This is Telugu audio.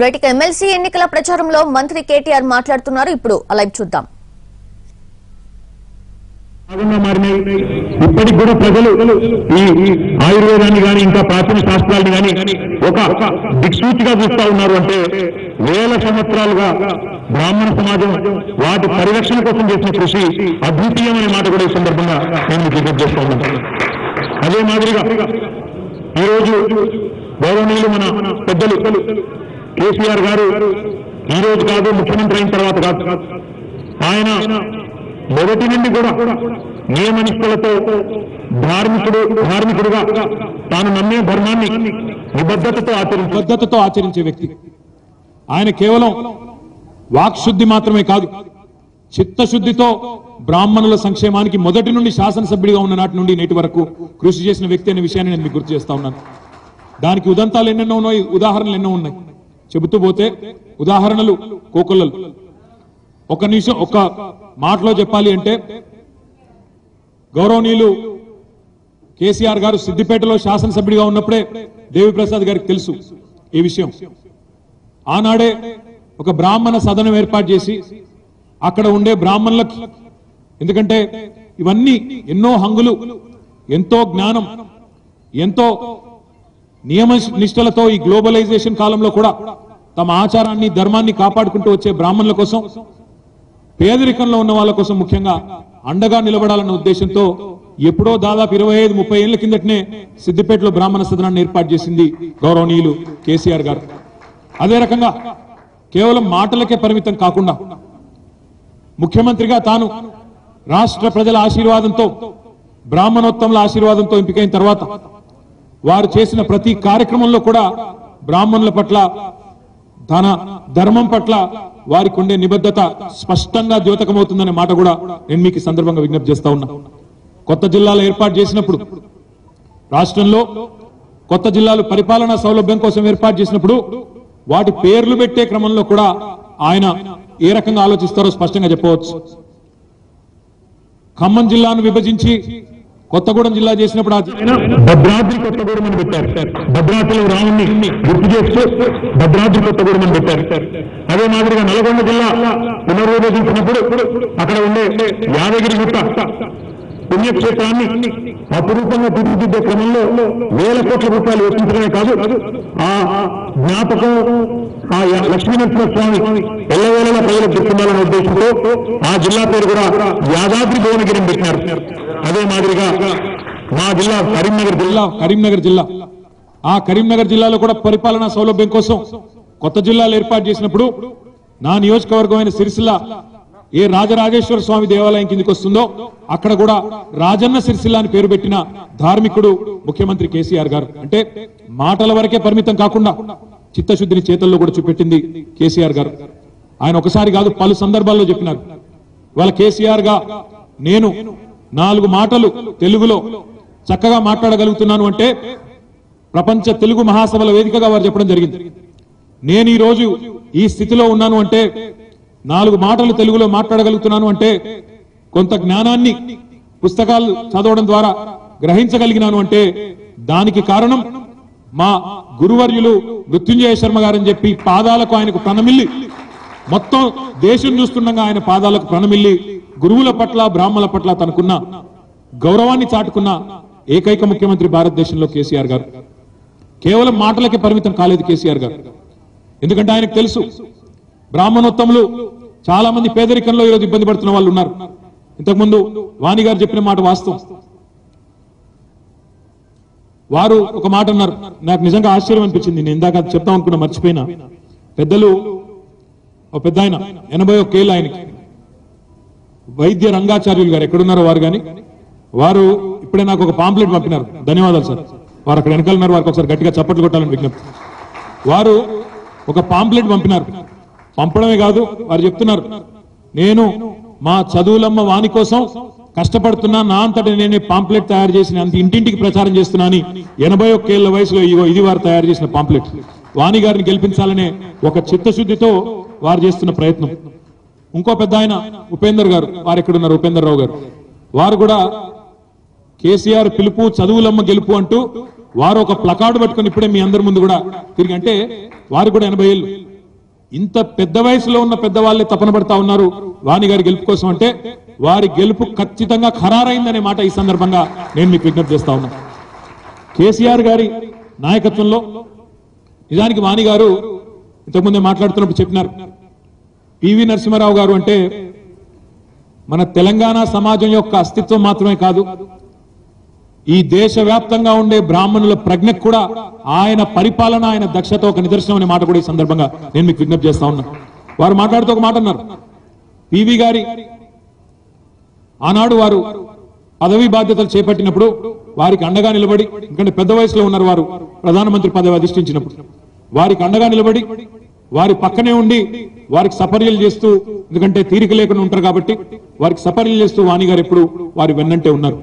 రైట్ ఎమ్మెల్సీ ఎన్నికల ప్రచారంలో మంత్రి కేటీఆర్ మాట్లాడుతున్నారు. ఇప్పుడు లైవ్ చూద్దాం. ఇప్పటికి కూడా ప్రజలు ఈ ఆయుర్వేదాన్ని కానీ ఇంకా ప్రాచీన శాస్త్రాలను కానీ ఒక దిక్సూచిగా చూస్తా ఉన్నారు. అంటే వేల సంవత్సరాలుగా బ్రాహ్మణ సమాజం వాటి పరిరక్షణ కోసం చేసిన కృషి అద్వితీయమనే మాట కూడా ఈ సందర్భంగా నేను మీకు విజ్ఞప్తి చేస్తా ఉన్నాను. అదే మాదిరిగా ఈరోజు గౌరవనీయులు మన పెద్దలు కేసీఆర్ గారు ఈ రోజు కాదు ముఖ్యమంత్రి అయిన తర్వాత కాదు. ఆయన మొదటి నుండి కూడా నియమనిష్టలతో ధార్మికుడు ధార్మికుడుగా తాను నమ్మే ధర్మాన్ని నిబద్ధతతో ఆచరించారు. పద్ధతితో ఆచరించే వ్యక్తి. ఆయన కేవలం వాక్శుద్ధి మాత్రమే కాదు చిత్తశుద్ధితో బ్రాహ్మణుల సంక్షేమానికి మొదటి నుండి శాసనసభ్యుడిగా ఉన్న నాటి నుండి నేటి వరకు కృషి చేసిన వ్యక్తి అనే విషయాన్ని నేను మీకు గుర్తు చేస్తా ఉన్నాను. దానికి ఉదంతాలు ఎన్నెన్నో ఉన్నాయి ఉదాహరణలు ఎన్నో ఉన్నాయి. చెబుతూ పోతే ఉదాహరణలు కోకొల్లలు. ఒక నిమిషం ఒక మాటలో చెప్పాలి అంటే గౌరవనీయులు కేసీఆర్ గారు సిద్దిపేటలో శాసనసభ్యుడిగా ఉన్నప్పుడే దేవిప్రసాద్ గారికి తెలుసు ఈ విషయం. ఆనాడే ఒక బ్రాహ్మణ సదనం ఏర్పాటు చేసి అక్కడ ఉండే బ్రాహ్మణులకి ఎందుకంటే ఇవన్నీ ఎన్నో హంగులు ఎంతో జ్ఞానం ఎంతో నియమ నిష్ఠలతో ఈ గ్లోబలైజేషన్ కాలంలో కూడా తమ ఆచారాన్ని ధర్మాన్ని కాపాడుకుంటూ వచ్చే బ్రాహ్మణుల కోసం పేదరికంలో ఉన్న వాళ్ళ కోసం ముఖ్యంగా అండగా నిలబడాలన్న ఉద్దేశంతో ఎప్పుడో దాదాపు ఇరవై ఐదు ముప్పై ఏళ్ళ కిందటనే సిద్దిపేటలో బ్రాహ్మణ సదనాన్ని ఏర్పాటు చేసింది గౌరవనీయులు కేసీఆర్ గారు. అదే రకంగా కేవలం మాటలకే పరిమితం కాకుండా ముఖ్యమంత్రిగా తాను రాష్ట్ర ప్రజల ఆశీర్వాదంతో బ్రాహ్మణోత్తముల ఆశీర్వాదంతో ఎంపికైన తర్వాత వారు చేసిన ప్రతి కార్యక్రమంలో కూడా బ్రాహ్మణుల పట్ల తన ధర్మం పట్ల వారికి ఉండే నిబద్ధత స్పష్టంగా ద్యోతకమవుతుందనే మాట కూడా నేను మీకు సందర్భంగా విజ్ఞప్తి చేస్తా ఉన్నా. కొత్త జిల్లాలు ఏర్పాటు చేసినప్పుడు రాష్ట్రంలో కొత్త జిల్లాలు పరిపాలనా సౌలభ్యం కోసం ఏర్పాటు చేసినప్పుడు వాటి పేర్లు పెట్టే క్రమంలో కూడా ఆయన ఏ రకంగా ఆలోచిస్తారో స్పష్టంగా చెప్పవచ్చు. ఖమ్మం జిల్లాను విభజించి కొత్తగూడెం జిల్లా చేసినప్పుడు భద్రాద్రి కొత్తగూడెం అని పెట్టారు. భద్రాద్రిలో రాముణ్ణి గుర్తు చేస్తూ భద్రాద్రి కొత్తగూడెం అని పెట్టారు. అదే మాదిరిగా నల్గొండ జిల్లా పునర్విభజించినప్పుడు అక్కడ ఉండే యాదగిరి గుట్ట పుణ్యక్షేత్రాన్ని అపురూపంగా తీర్చిదిద్దే క్రమంలో వేల కోట్ల రూపాయలు వెచ్చించడమే కాదు. ఆ జ్ఞాపకం ఆ లక్ష్మీనరసింహ స్వామి ఎల్లవేళలా ప్రజలకు గుర్తుండాలనే ఉద్దేశంతో ఆ జిల్లా పేరు కూడా యాదాద్రి భువనగిరి పెట్టినారు అదే మాదిరిగా మా జిల్లా కరీంనగర్ జిల్లా. కరీంనగర్ జిల్లా. ఆ కరీంనగర్ జిల్లాలో కూడా పరిపాలనా సౌలభ్యం కోసం కొత్త జిల్లాలు ఏర్పాటు చేసినప్పుడు నా నియోజకవర్గమైన సిరిసిల్ల ఏ రాజరాజేశ్వర స్వామి దేవాలయం కిందికి వస్తుందో అక్కడ కూడా రాజన్న సిరిసిల్ల అని పేరు పెట్టిన ధార్మికుడు ముఖ్యమంత్రి కేసీఆర్ గారు. అంటే మాటల వరకే పరిమితం కాకుండా చిత్తశుద్ధిని చేతల్లో కూడా చూపెట్టింది కేసీఆర్ గారు. ఆయన ఒకసారి కాదు పలు సందర్భాల్లో చెప్పినారు. వాళ్ళ కేసీఆర్గా నేను నాలుగు మాటలు తెలుగులో చక్కగా మాట్లాడగలుగుతున్నాను అంటే ప్రపంచ తెలుగు మహాసభల వేదికగా వారు చెప్పడం జరిగింది. నేను ఈ రోజు ఈ స్థితిలో ఉన్నాను అంటే నాలుగు మాటలు తెలుగులో మాట్లాడగలుగుతున్నాను అంటే కొంత జ్ఞానాన్ని పుస్తకాలు చదవడం ద్వారా గ్రహించగలిగినాను అంటే దానికి కారణం మా గురువర్యులు మృత్యుంజయ శర్మ గారని చెప్పి పాదాలకు ఆయనకు ప్రణమిల్లి మొత్తం దేశం చూస్తుండగా ఆయన పాదాలకు ప్రణమిల్లి గురువుల పట్ల బ్రాహ్మణుల పట్ల తనకున్న గౌరవాన్ని చాటుకున్న ఏకైక ముఖ్యమంత్రి భారతదేశంలో కేసీఆర్ గారు. కేవలం మాటలకే పరిమితం కాలేదు కేసీఆర్ గారు. ఎందుకంటే ఆయనకు తెలుసు బ్రాహ్మణోత్తములు చాలా మంది పేదరికంలో ఈరోజు ఇబ్బంది పడుతున్న వాళ్ళు ఉన్నారు. ఇంతకుముందు వాణి గారు చెప్పిన మాట వాస్తవం. వారు ఒక మాట అన్నారు నాకు నిజంగా ఆశ్చర్యం అనిపించింది నేను ఇందాక అది చెప్తాం అనుకున్నా మర్చిపోయినా. పెద్దలు ఒక పెద్ద ఆయన ఎనభై ఒక్క ఏళ్ళు ఆయనకి. వైద్య రంగాచార్యులు గారు ఎక్కడున్నారో వారు కానీ వారు ఇప్పుడే నాకు ఒక పాంప్లెట్ పంపినారు. ధన్యవాదాలు సార్. వారు అక్కడ వెనకాలన్నారు వారికి ఒకసారి గట్టిగా చప్పట్లు కొట్టాలని విజ్ఞప్తి. వారు ఒక పాంప్లెట్ పంపినారు. పంపడమే కాదు వారు చెప్తున్నారు నేను మా చదువులమ్మ వాణి కోసం కష్టపడుతున్నా నా అంతటి నేనే పాంప్లెట్ తయారు చేసిన అంత ఇంటింటికి ప్రచారం చేస్తున్నాని ఎనభై ఒక్కేళ్ళ వయసులో ఇగో ఇది వారు తయారు చేసిన పాంప్లెట్. వాణి గారిని గెలిపించాలనే ఒక చిత్తశుద్ధితో వారు చేస్తున్న ప్రయత్నం. ఇంకో పెద్ద ఆయన ఉపేందర్ గారు వారు ఎక్కడున్నారు? ఉపేందర్ రావు గారు. వారు కూడా కేసీఆర్ పిలుపు చదువులమ్మ గెలుపు అంటూ వారు ఒక ప్లకార్డు పట్టుకుని ఇప్పుడే మీ అందరి ముందు కూడా తిరిగి అంటే వారు కూడా ఎనభై ఏళ్ళు. ఇంత పెద్ద వయసులో ఉన్న పెద్దవాళ్ళే తపన పడతా ఉన్నారు వాణి గారి గెలుపు కోసం అంటే వారి గెలుపు ఖచ్చితంగా ఖరారైందనే మాట ఈ సందర్భంగా నేను మీకు విజ్ఞప్తి చేస్తా ఉన్నా. కేసీఆర్ గారి నాయకత్వంలో నిజానికి వాణి గారు ఇంతకుముందే మాట్లాడుతున్నప్పుడు చెప్పినారు పివి నరసింహారావు గారు అంటే మన తెలంగాణ సమాజం యొక్క అస్తిత్వం మాత్రమే కాదు ఈ దేశవ్యాప్తంగా ఉండే బ్రాహ్మణుల ప్రజ్ఞకు కూడా ఆయన పరిపాలన ఆయన దక్షత ఒక నిదర్శనం అనే మాట కూడా ఈ సందర్భంగా నేను మీకు విజ్ఞప్తి చేస్తా ఉన్నా. వారు మాట్లాడుతూ ఒక మాట అన్నారు. పివి గారి ఆనాడు వారు పదవి బాధ్యతలు చేపట్టినప్పుడు వారికి అండగా నిలబడి ఎందుకంటే పెద్ద వయసులో ఉన్నారు వారు ప్రధానమంత్రి పదవి అధిష్ఠించినప్పుడు వారికి అండగా నిలబడి వారి పక్కనే ఉండి వారికి సపర్యలు చేస్తూ ఎందుకంటే తీరిక లేకుండా ఉంటారు కాబట్టి వారికి సపర్యలు చేస్తూ వాణి గారు ఎప్పుడు వారి వెన్నంటే ఉన్నారు.